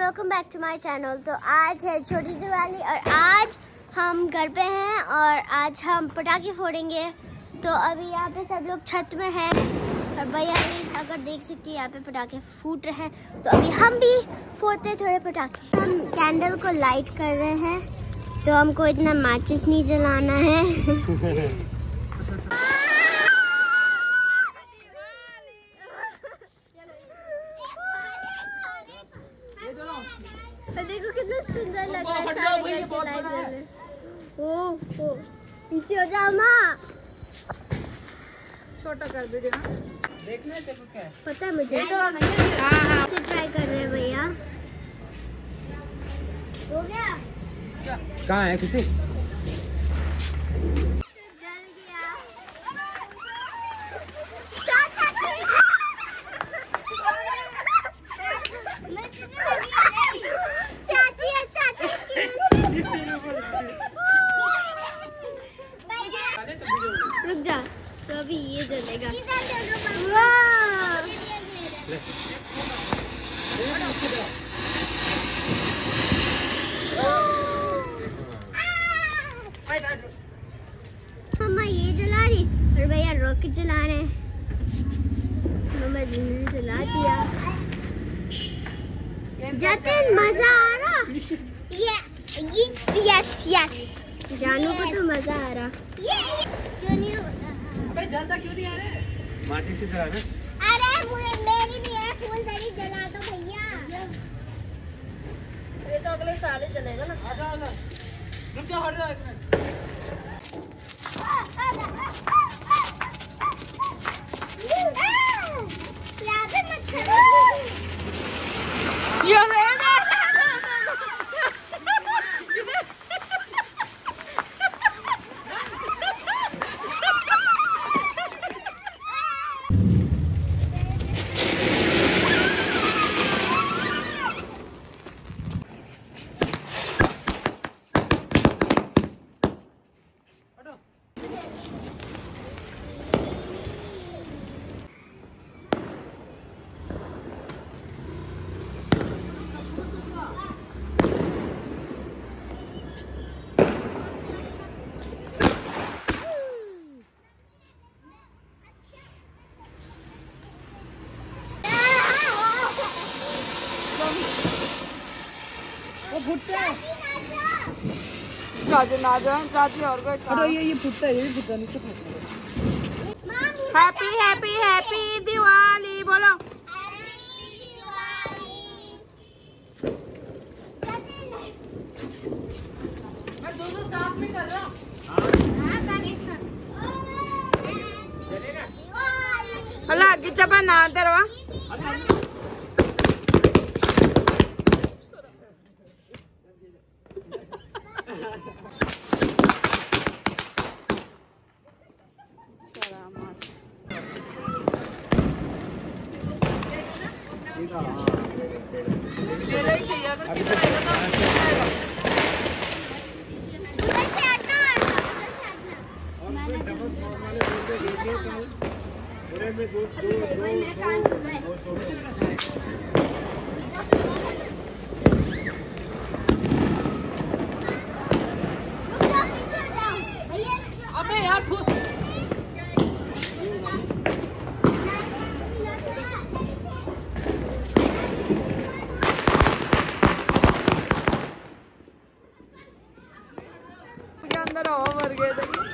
Welcome back to my channel तो आज है छोटी दिवाली और आज हम घर पे हैं और आज हम पटाखे फोड़ेंगे। तो अभी यहाँ पे सब लोग छत में हैं। और भैया भी अगर देख सकते हैं यहाँ पे पटाखे फूट रहे हैं। तो अभी हम भी फोड़ते हैं थोड़े पटाखे। हम कैंडल को लाइट कर रहे हैं। तो हमको इतना मैचेस नहीं जलाना है। और देखो कितना सुंदर लग रहा है हट जाओ भाई, ये बहुत बड़ा है। लाइट ओ ओ पीछे हो जाओ माँ। छोटा कर वीडियो ना देखने से क्या है। पता है मुझे? तो है। हाँ हाँ। से ट्राई कर रहे हैं भैया। हो गया? कहाँ है किसी जल गया चाचा चाची है चाची रुक जा तो अभी ये मम्मा ये जला रही। और भैया रॉकेट जला रहे हैं। मम्मा जी ने जला दिया। जतिन मज़ा आ रहा? यस यस यस जानू को तो मज़ा आ रहा क्यों नहीं हो रहा भाई जलता क्यों नहीं आ रहे? माची से जला ना अरे मुझे मेरी भी है फूल दरी जला दो भैया। ये तो अगले साल ही जलेगा ना। हट जाओ रुक जाओ हट जाओ एक मिनट। फुटता है चाची ना जाए चाची और कोई अरे ये ये फुटता है ये भी फुटता नीचे फुटता है हैप्पी हैप्पी हैप्पी दिवाली बोलो। दोनों साथ में कर रहा हूँ। अल्लाह आगे चपा ना दरवा तेरा ही चाहिए अगर सीधा रहेगा तो दो दो अबे अंदर भर गए थे